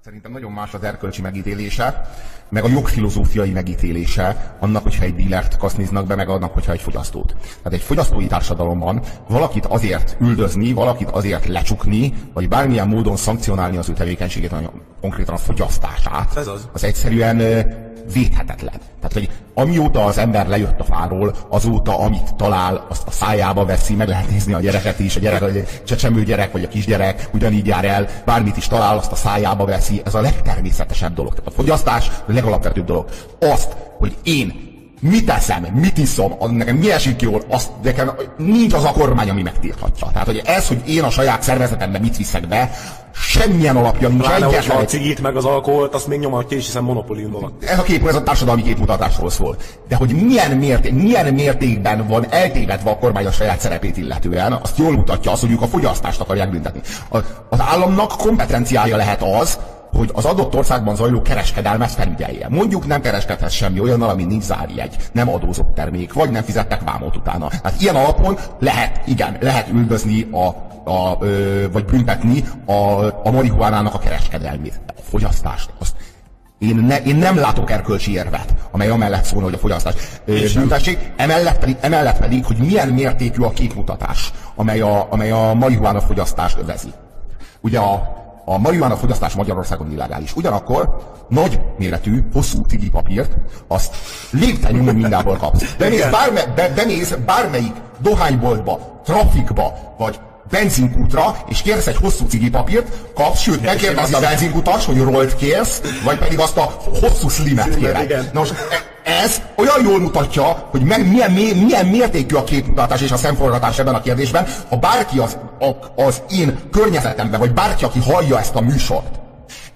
Hát szerintem nagyon más az erkölcsi megítélése, meg a jogfilozófiai megítélése annak, hogyha egy dílert kaszniznak be, meg annak, hogyha egy fogyasztót. Tehát egy fogyasztói társadalomban valakit azért üldözni, valakit azért lecsukni, vagy bármilyen módon szankcionálni az ő tevékenységét, konkrétan a fogyasztását, Ez az. az egyszerűen védhetetlen. Tehát, hogy amióta az ember lejött a fáról, azóta, amit talál, azt a szájába veszi, meg lehet nézni a gyereket is, a gyerek, a csecsemő gyerek, vagy a kisgyerek, ugyanígy jár el, bármit is talál, azt a szájába veszi. Ez a legtermészetesebb dolog. Tehát a fogyasztás a legalapvetőbb dolog. Azt, hogy én mit teszem, mit iszom, az nekem mi esik jól, azt nekem nincs az a kormány, ami megtilthatja. Tehát, hogy ez, hogy én a saját szervezetembe mit viszek be, semmilyen alapja nincs. Pláne, hogyha a cigit meg az alkoholt, azt még nyomatja is, hiszen monopólium ez a kép, ez a társadalmi képmutatásról szól. De hogy milyen, mérté- milyen mértékben van eltévedve a kormány a saját szerepét illetően, azt jól mutatja az, hogy ők a fogyasztást akarják büntetni. A, az államnak kompetenciája lehet az, hogy az adott országban zajló kereskedelmet felügyelje. Mondjuk nem kereskedhet semmi olyan, ami nincs zárjegy, nem adózott termék, vagy nem fizettek vámot utána. Hát ilyen alapon lehet, igen, lehet üldözni a, a, ö, vagy büntetni a, a marihuánának a kereskedelmét. De a fogyasztást, azt én, ne, én nem látok erkölcsi érvet, amely amellett szólna, hogy a fogyasztás büntessék, emellett pedig, emellett pedig, hogy milyen mértékű a képmutatás, amely a, amely a marihuána fogyasztást övezi. Ugye a, a marihuána fogyasztás Magyarországon illegális. Ugyanakkor nagy méretű, hosszú cigi papírt, azt lépten nyomon mindenhol kapsz. Bemész, bárme, be, bemész bármelyik dohányboltba, trafikba, vagy benzinkútra, és kérsz egy hosszú cigi papírt, kapsz, sőt, megkérdezi a benzinkutas, hogy rollt kérsz, vagy pedig azt a hosszú slimet igen. Na most ez olyan jól mutatja, hogy meg milyen, milyen mértékű a képmutatás és a szemforgatás ebben a kérdésben, ha bárki az, a, az én környezetemben, vagy bárki, aki hallja ezt a műsort,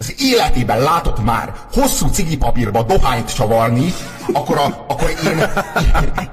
az életében látott már hosszú cigipapírba dohányt csavarni, akkor, a, akkor én,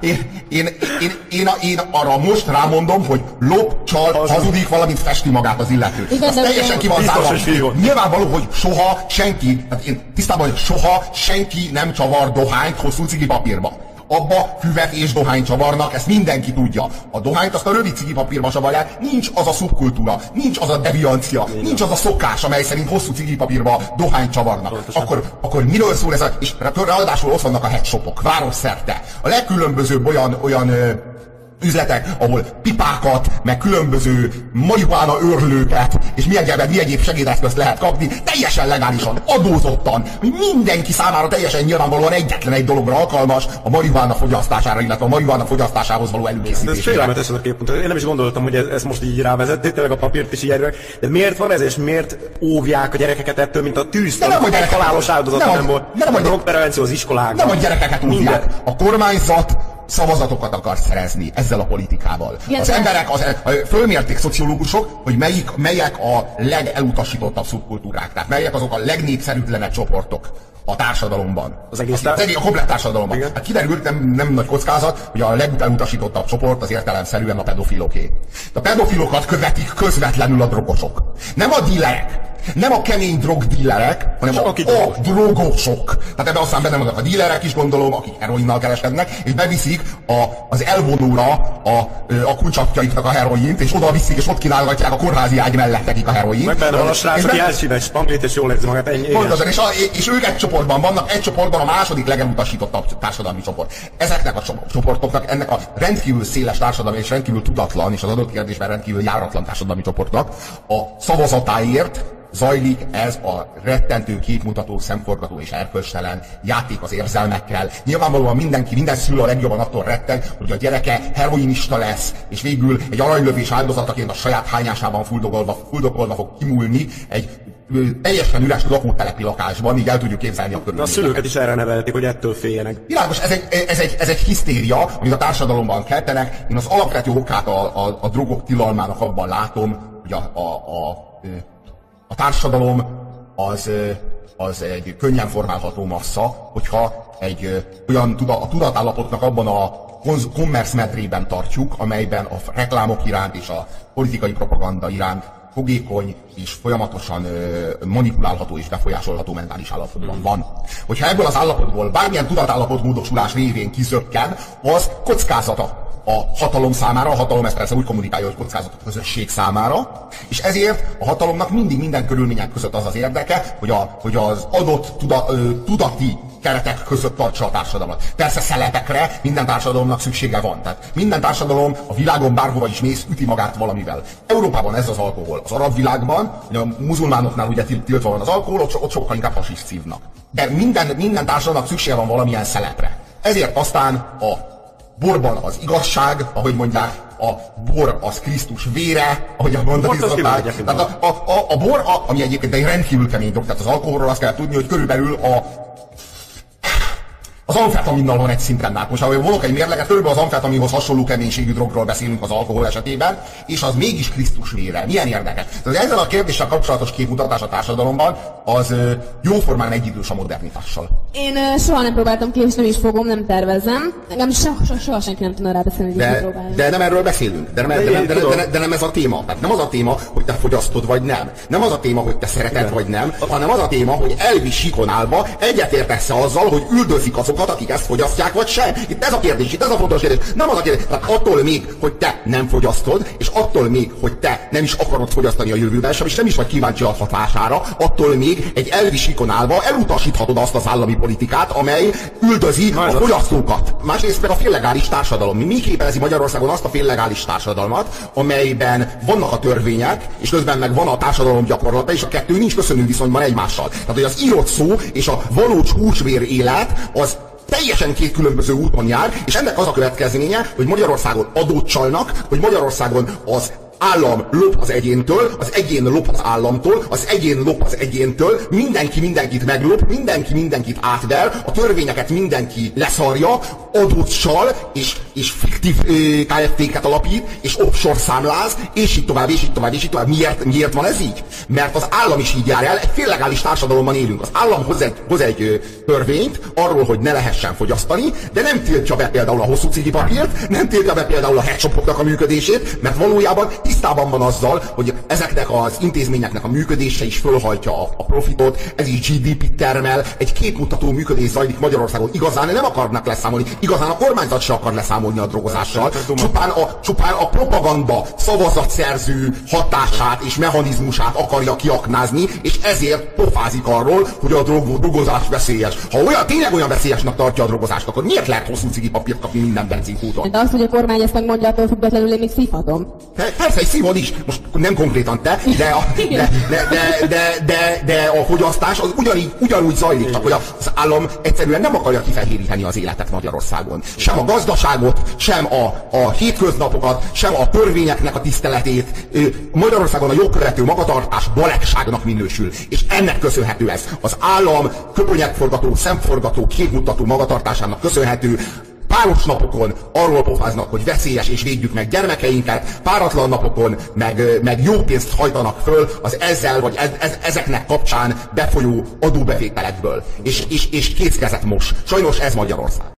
én, én, én, én, én, én arra most rámondom, hogy lop, csal, hazudik, valamint festi magát az illető. Igen, de teljesen ki van zárva. hogy. Nyilvánvaló, hogy soha senki, tehát én tisztában vagyok, soha senki nem csavar dohányt hosszú cigipapírba. Abba füvet és dohány csavarnak, ezt mindenki tudja. A dohányt azt a rövid cigipapírba csavarják, nincs az a szubkultúra, nincs az a deviancia, nincs az a szokás, amely szerint hosszú cigipapírba dohányt csavarnak. Akkor, akkor miről szól ez a... És ráadásul ott vannak a headshopok, városszerte. A legkülönbözőbb olyan, olyan üzletek, ahol pipákat, meg különböző marihuána őrlőket, és mi egyébként mi egyéb segédeszközt lehet kapni, teljesen legálisan, adózottan, mindenki számára teljesen nyilvánvalóan egyetlen egy dologra alkalmas, a marihuána fogyasztására, illetve a marihuána fogyasztásához való De ez előkészítésére. félelmetes ez a. Én nem is gondoltam, hogy ez, ez most így rávezették, tényleg a papírt is így. De miért van ez, és miért óvják a gyerekeket ettől, mint a tűz? Nem, hogy halálos áldozat nem, nem, hogy- volt. nem, a hogy- drogprevenció az iskolákban. Nem a gyerekeket Minden. útják. A kormányzat szavazatokat akar szerezni ezzel a politikával. Igen, Az emberek, az, a, fölmérték szociológusok, hogy melyik, melyek a legelutasítottabb szubkultúrák, tehát melyek azok a legnépszerűtlenebb csoportok a társadalomban. Az egész a, tá- a komplet társadalomban. Igen. Hát kiderült, nem, nem nagy kockázat, hogy a legutasítottabb csoport az értelemszerűen a pedofiloké. De a pedofilokat követik közvetlenül a drogosok. Nem a dílerek, nem a kemény drogdílerek, hanem Csak a, aki a drogos. drogosok. Tehát ebben aztán benne vannak a dílerek is, gondolom, akik heroinnal kereskednek, és beviszik a, az elvonóra a, a kulcsapjaiknak a heroint, és oda viszik, és ott kínálgatják a kórházi ágy mellett nekik a heroint. Meg benne van a srác, aki egy spanglit, és jól érzi magát. Ennyi. Pontosan, és, a, és ők egy csoportban vannak, egy csoportban a második legelutasítottabb társadalmi csoport. Ezeknek a cso- csoportoknak, ennek a rendkívül széles társadalmi és rendkívül tudatlan, és az adott kérdésben rendkívül járatlan társadalmi csoportnak a szavazatáért zajlik ez a rettentő, képmutató, szemforgató és erkölcstelen játék az érzelmekkel. Nyilvánvalóan mindenki, minden szülő a legjobban attól retten, hogy a gyereke heroinista lesz, és végül egy aranylövés áldozataként a saját hányásában fuldogolva, fuldogolva fog kimúlni egy teljesen üres lakótelepi lakásban, így el tudjuk képzelni a De a körülményeket. szülőket is erre nevelték, hogy ettől féljenek. Világos, ez egy, ez, egy, ez egy hisztéria, amit a társadalomban keltenek. Én az alapvető okát a, a, a drogok tilalmának abban látom, hogy a, a, a, a társadalom az, az egy könnyen formálható massza, hogyha egy olyan tuda, a tudatállapotnak abban a commerce medrében tartjuk, amelyben a reklámok iránt és a politikai propaganda iránt fogékony és folyamatosan ö, manipulálható és befolyásolható mentális állapotban van. Hogyha ebből az állapotból bármilyen tudatállapot módosulás révén kizökken, az kockázata a hatalom számára, a hatalom ezt persze úgy kommunikálja, hogy kockázat a közösség számára, és ezért a hatalomnak mindig minden körülmények között az az érdeke, hogy, a, hogy az adott tuda, ö, tudati keretek között tartsa a társadalmat. Persze szelepekre minden társadalomnak szüksége van. Tehát minden társadalom a világon bárhova is mész, üti magát valamivel. Európában ez az alkohol. Az arab világban, a muzulmánoknál ugye tiltva van az alkohol, ott, ott sokkal inkább hasist szívnak. De minden, minden társadalomnak szüksége van valamilyen szelepre. Ezért aztán a borban az igazság, ahogy mondják, a bor az Krisztus vére, ahogy a mondani szokták. Tehát a, a, a, a bor, a, ami egyébként egy rendkívül kemény dolog, tehát az alkoholról azt kell tudni, hogy körülbelül a az amfetaminnal van egy szinten át. Most, ha volok egy mérleget, körülbelül az amfetaminhoz hasonló keménységű drogról beszélünk az alkohol esetében, és az mégis Krisztus vére. Milyen érdekes. Tehát ezzel a kérdéssel kapcsolatos képmutatás a társadalomban az jóformán egyidős a modernitással. Én soha nem próbáltam ki, és nem is fogom, nem tervezem. Nekem soha, soha, soha senki nem tudna rá beszélni, hogy de, de nem erről beszélünk. De nem, de, de, de, de, de, nem ez a téma. Tehát nem az a téma, hogy te fogyasztod vagy nem. Nem az a téma, hogy te szereted vagy nem, hanem az a téma, hogy elvi sikon állva egyetértesz azzal, hogy üldözik azokat, azokat, akik ezt fogyasztják, vagy sem? Itt ez a kérdés, itt ez a fontos kérdés. Nem az a kérdés. Tehát attól még, hogy te nem fogyasztod, és attól még, hogy te nem is akarod fogyasztani a jövőben sem, és nem is vagy kíváncsi a hatására, attól még egy elvi sikon állva elutasíthatod azt az állami politikát, amely üldözi Na, a fogyasztókat. Másrészt meg a féllegális társadalom. Mi, mi képezi Magyarországon azt a féllegális társadalmat, amelyben vannak a törvények, és közben meg van a társadalom gyakorlata, és a kettő nincs köszönő viszonyban egymással. Tehát, hogy az írott szó és a valós húsvér élet az teljesen két különböző úton jár, és ennek az a következménye, hogy Magyarországon adót csalnak, hogy Magyarországon az állam lop az egyéntől, az egyén lop az államtól, az egyén lop az egyéntől, mindenki mindenkit meglop, mindenki mindenkit átver, a törvényeket mindenki leszarja, adót csal, és, és fiktív KFT-ket alapít, és offshore számláz, és így tovább, és így tovább, és így tovább. Miért, miért van ez így? Mert az állam is így jár el, egy féllegális társadalomban élünk. Az állam hoz egy, hoz egy törvényt arról, hogy ne lehessen fogyasztani, de nem tiltja be például a hosszú papírt, nem tiltja be például a headshopoknak a működését, mert valójában tisztában van azzal, hogy ezeknek az intézményeknek a működése is fölhajtja a, a profitot, ez is GDP termel, egy képmutató működés zajlik Magyarországon. Igazán nem akarnak leszámolni, igazán a kormányzat se akar leszámolni a drogozással, csupán a, csupán a propaganda szavazatszerző hatását és mechanizmusát akarja kiaknázni, és ezért pofázik arról, hogy a drog, drogozás veszélyes. Ha olyan, tényleg olyan veszélyesnek tartja a drogozást, akkor miért lehet hosszú cigi papírt kapni minden benzinkúton? De azt, hogy a kormány ezt megmondja, attól függetlenül én még szívhatom. Persze, egy szívod is. Most nem konkrétan te, de a, de, de, de, de, de, de a fogyasztás az ugyanígy, ugyanúgy zajlik, csak hogy az állam egyszerűen nem akarja kifehéríteni az életet Magyarországon. Sem a gazdaságot, sem a, a hétköznapokat, sem a törvényeknek a tiszteletét. Magyarországon a jogkövető magatartás balegságnak minősül. És ennek köszönhető ez. Az állam köpönyegforgató, szemforgató, képmutató magatartásának köszönhető páros napokon arról pofáznak, hogy veszélyes és védjük meg gyermekeinket, páratlan napokon meg, meg jó pénzt hajtanak föl az ezzel vagy ez, ez, ezeknek kapcsán befolyó adóbevételekből. És, és, és kézkezet mos. Sajnos ez Magyarország.